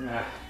Ah.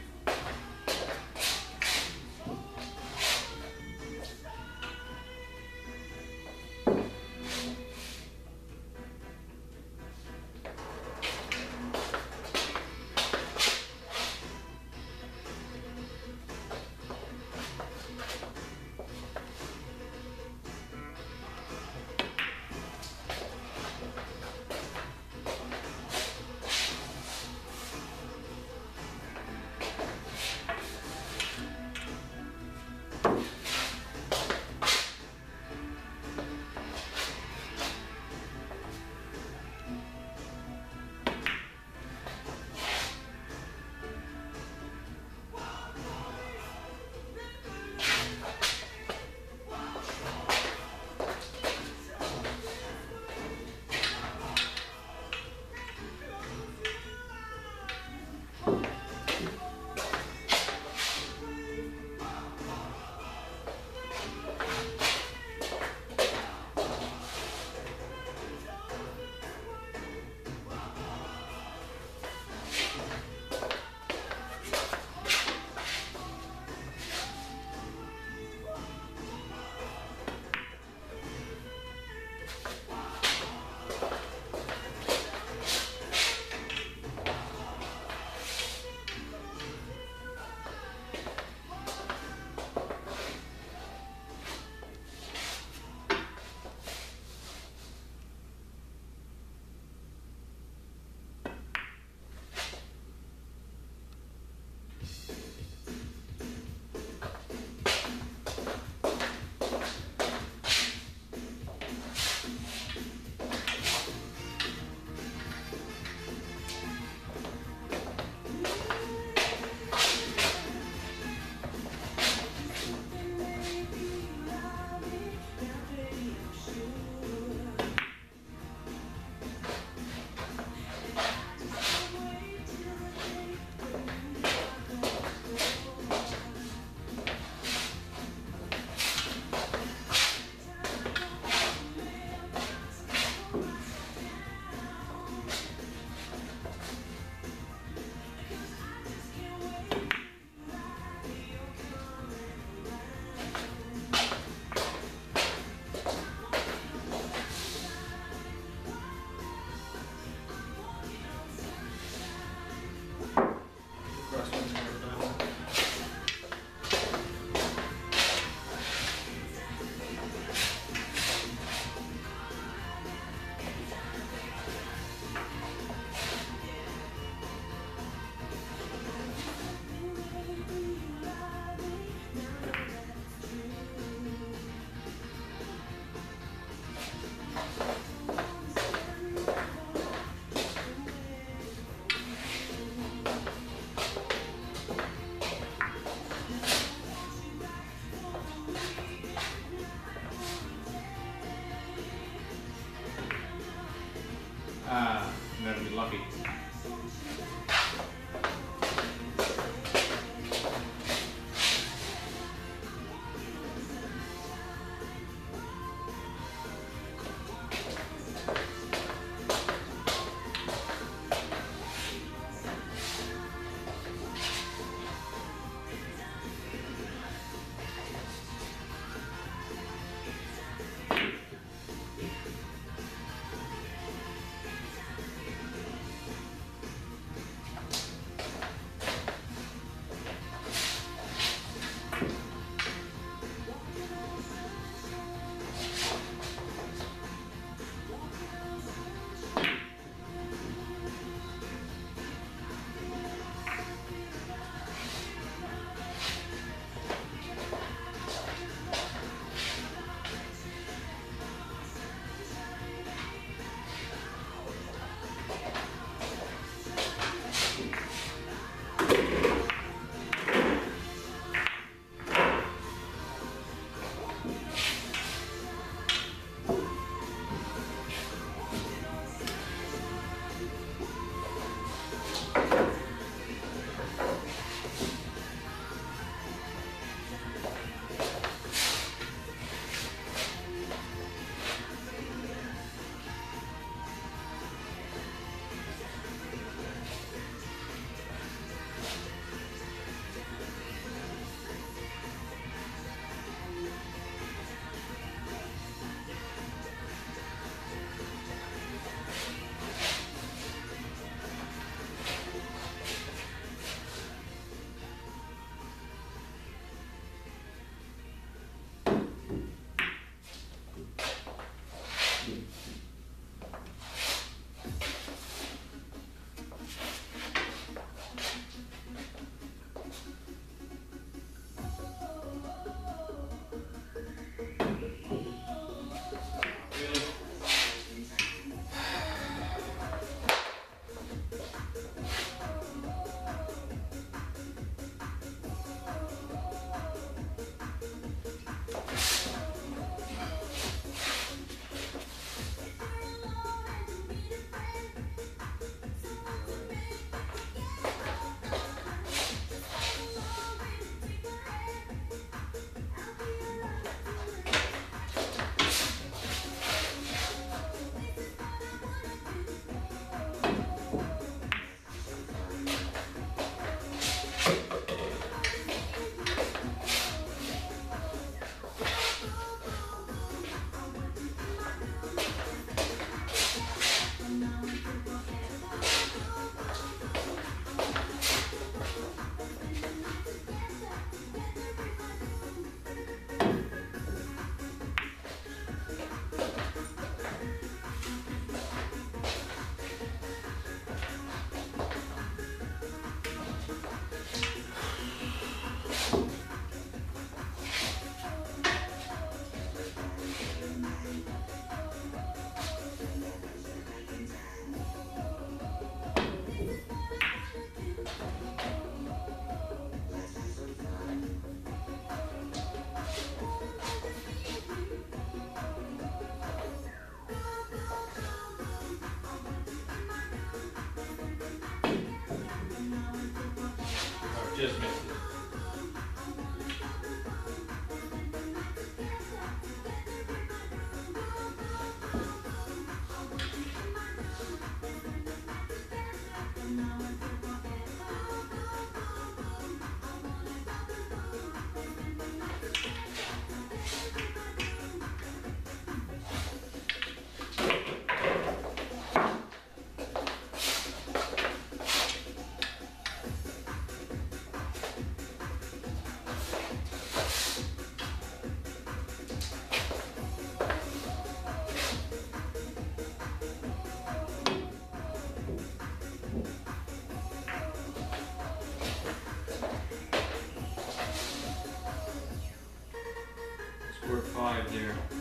Five there.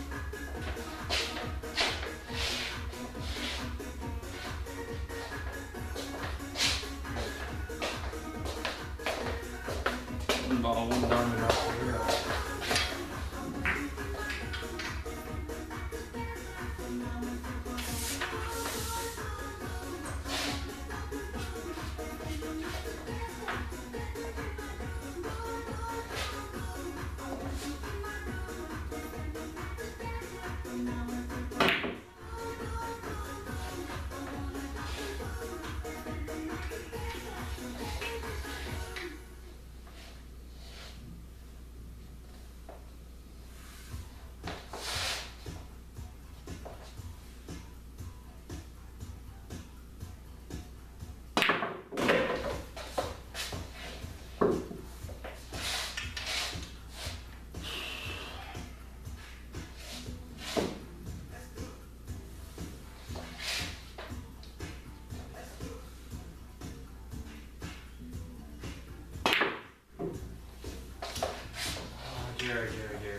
very, very, very